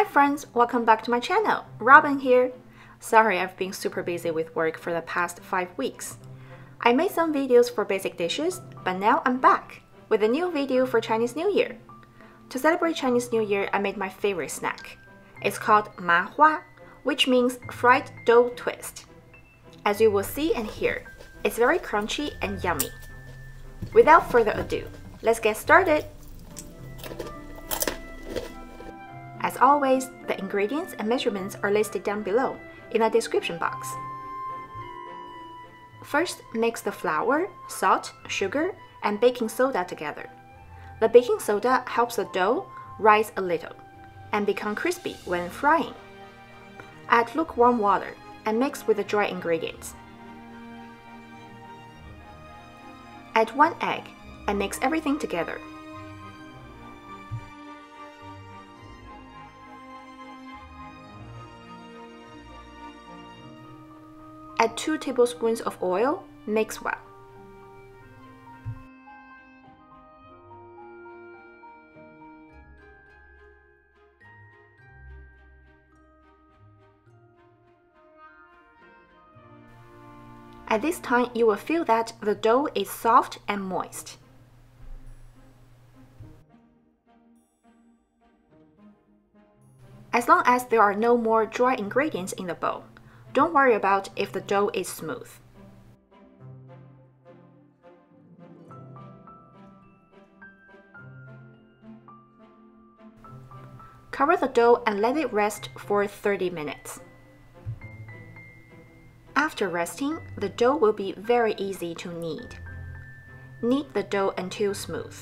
Hi friends, welcome back to my channel. Robin here. Sorry I've been super busy with work for the past 5 weeks. I made some videos for basic dishes, but now I'm back with a new video for Chinese New Year. To celebrate Chinese New Year, I made my favorite snack. It's called ma hua, which means fried dough twist. As you will see and hear, it's very crunchy and yummy. Without further ado, let's get started. As always, the ingredients and measurements are listed down below in the description box. First, mix the flour, salt, sugar, and baking soda together. The baking soda helps the dough rise a little and become crispy when frying. Add lukewarm water and mix with the dry ingredients. Add one egg and mix everything together. Add 2 tablespoons of oil, mix well. At this time, you will feel that the dough is soft and moist. As long as there are no more dry ingredients in the bowl, don't worry about if the dough is smooth. Cover the dough and let it rest for 30 minutes. After resting, the dough will be very easy to knead. Knead the dough until smooth.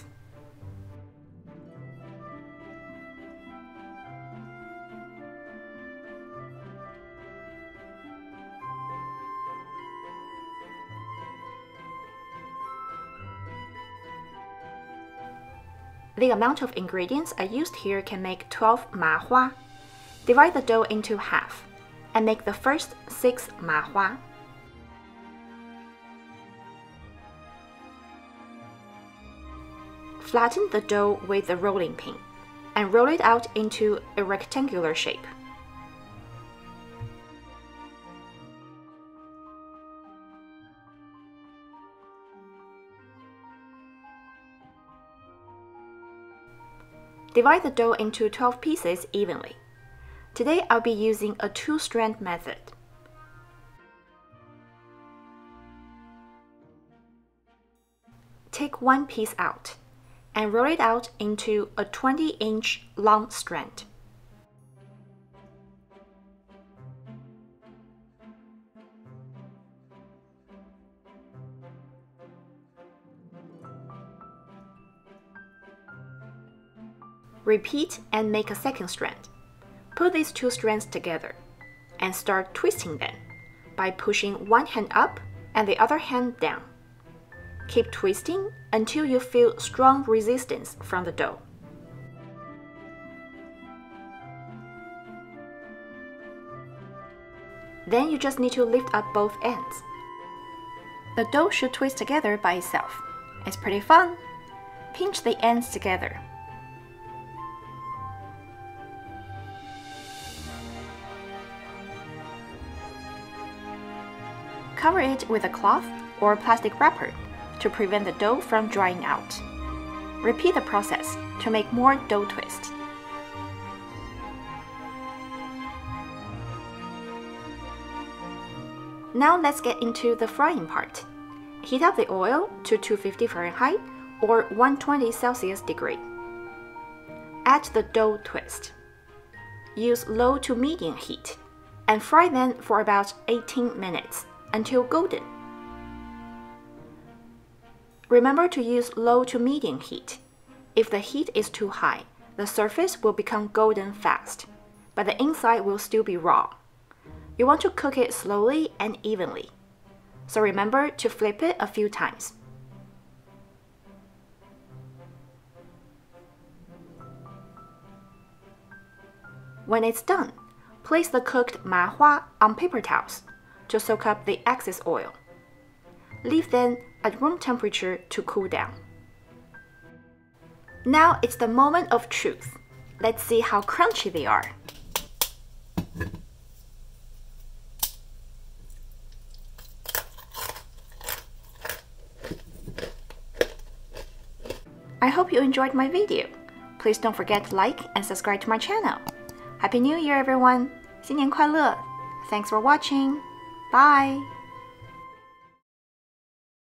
The amount of ingredients I used here can make 12 ma hua. Divide the dough into half and make the first 6 ma hua. Flatten the dough with a rolling pin and roll it out into a rectangular shape. Divide the dough into 12 pieces evenly. Today I'll be using a two-strand method. Take one piece out and roll it out into a 20-inch long strand. Repeat and make a second strand. Put these two strands together and start twisting them by pushing one hand up and the other hand down. Keep twisting until you feel strong resistance from the dough. Then you just need to lift up both ends. The dough should twist together by itself. It's pretty fun. Pinch the ends together Cover it with a cloth or plastic wrapper to prevent the dough from drying out. Repeat the process to make more dough twists. Now let's get into the frying part. Heat up the oil to 250 Fahrenheit or 120 Celsius degree. Add the dough twist. Use low to medium heat and fry them for about 18 minutes until golden. Remember to use low to medium heat. If the heat is too high, the surface will become golden fast, but the inside will still be raw. You want to cook it slowly and evenly. So remember to flip it a few times. When it's done, place the cooked ma hua on paper towels to soak up the excess oil. Leave them at room temperature to cool down. Now it's the moment of truth. Let's see how crunchy they are. I hope you enjoyed my video. Please don't forget to like and subscribe to my channel. Happy New Year, everyone! 新年快乐! Thanks for watching! Bye.